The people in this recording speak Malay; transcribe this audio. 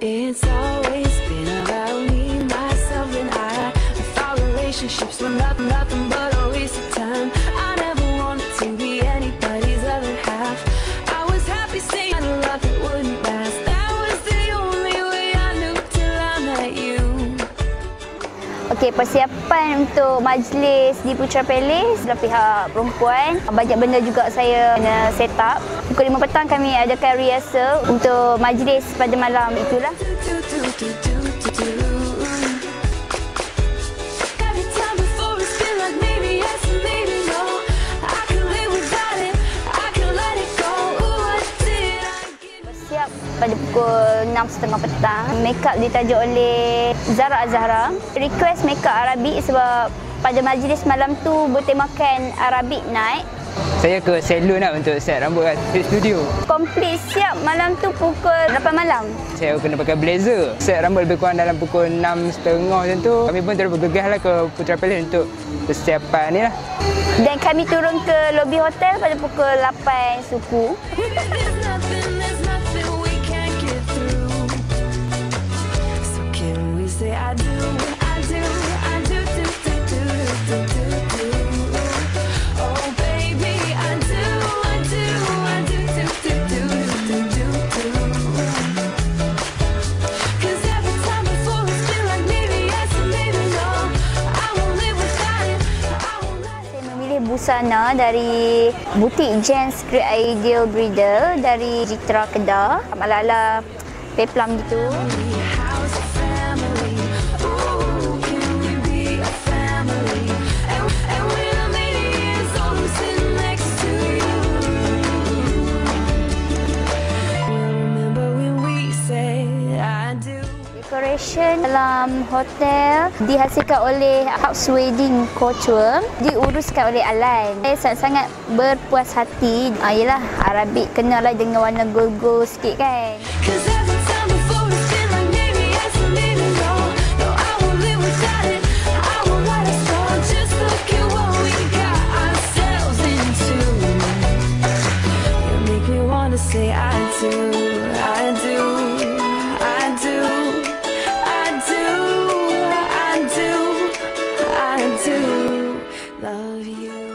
It's always been about me, myself, and I. I thought relationships were nothing, nothing but a waste of time. I never wanted to be anybody's other half. I was happy saying I love it wouldn't last. That was the only way I knew till I met you. Okey, persiapan untuk majlis di Putra Palace dari pihak perempuan. Banyak benda juga saya kena set up. Pukul 5 petang kami adakan rehearsal untuk majlis pada malam itulah. Pada pukul 6.30 petang. Make up ditajuk oleh Zara Azhara. Request make up Arabik sebab pada majlis malam tu bertemakan Arabic Night. Saya ke salon lah untuk set rambut kat Fit Studio. Komplit siap malam tu pukul 8 malam. Saya kena pakai blazer. Set rambut lebih kurang dalam pukul 6.30 macam tu. Kami pun terus bergegas lah ke Putra Palace untuk persiapan ni lah. Dan kami turun ke lobi hotel pada pukul 8 suku. busana dari butik Jens Great Ideal Bridal dari Jitra Kedah. Ala-ala peplum gitu. Decoration dalam hotel dihasilkan oleh House Wedding Couture diuruskan oleh Alan. Saya sangat-sangat berpuas hati. Ah, yelah, Arabik kenalah dengan warna gold-gold sikit kan. Cause every time before it's love you.